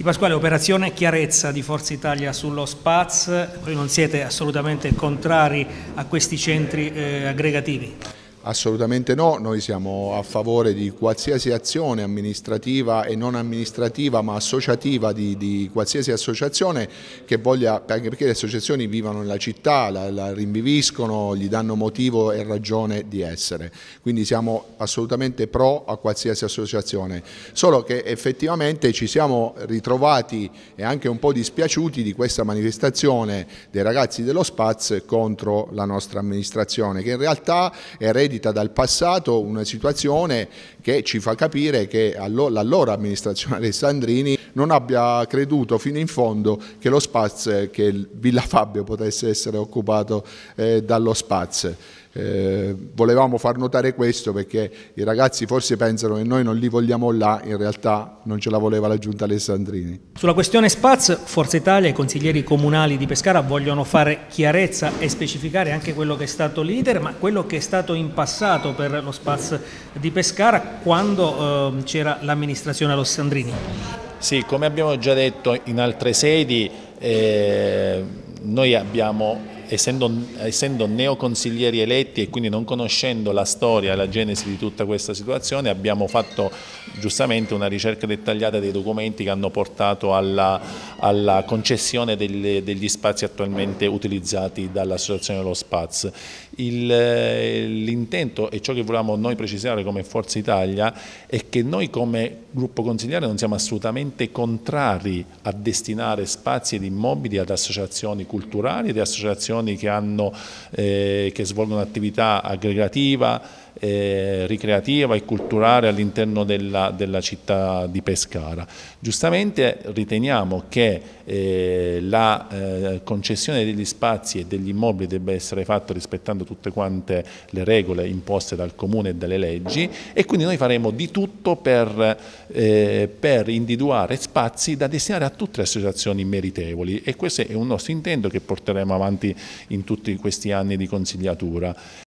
Di Pasquale, operazione chiarezza di Forza Italia sullo Spaz, voi non siete assolutamente contrari a questi centri eh, aggregativi? Assolutamente no, noi siamo a favore di qualsiasi azione amministrativa e non amministrativa ma associativa di, di qualsiasi associazione che voglia, perché le associazioni vivono nella città, la, la rinviviscono, gli danno motivo e ragione di essere, quindi siamo assolutamente pro a qualsiasi associazione, solo che effettivamente ci siamo ritrovati e anche un po' dispiaciuti di questa manifestazione dei ragazzi dello Spaz contro la nostra amministrazione che in realtà è eredita dal passato una situazione che ci fa capire che l'allora amministrazione Alessandrini non abbia creduto fino in fondo che lo spazio, che Villa Fabio potesse essere occupato eh, dallo spazio. Eh, volevamo far notare questo perché i ragazzi forse pensano che noi non li vogliamo là, in realtà non ce la voleva la giunta Alessandrini. Sulla questione Spaz, Forza Italia e i consiglieri comunali di Pescara vogliono fare chiarezza e specificare anche quello che è stato l'iter, ma quello che è stato in passato per lo Spaz di Pescara quando eh, c'era l'amministrazione Alessandrini. Sì, come abbiamo già detto in altre sedi, eh, noi abbiamo essendo, essendo neoconsiglieri eletti e quindi non conoscendo la storia e la genesi di tutta questa situazione abbiamo fatto giustamente una ricerca dettagliata dei documenti che hanno portato alla, alla concessione delle, degli spazi attualmente utilizzati dall'Associazione dello Spaz. L'intento e ciò che volevamo noi precisare come Forza Italia è che noi come gruppo consigliare non siamo assolutamente contrari a destinare spazi ed immobili ad associazioni culturali ed associazioni che, hanno, eh, che svolgono attività aggregativa, eh, ricreativa e culturale all'interno della, della, città di Pescara. Giustamente riteniamo che eh, la eh, concessione degli spazi e degli immobili debba essere fatta rispettando tutte quante le regole imposte dal Comune e dalle leggi e quindi noi faremo di tutto per, eh, per individuare spazi da destinare a tutte le associazioni meritevoli e questo è un nostro intento che porteremo avanti in tutti questi anni di consigliatura.